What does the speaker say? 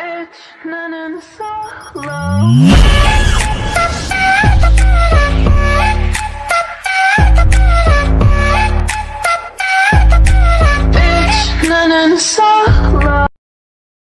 It's none and solo.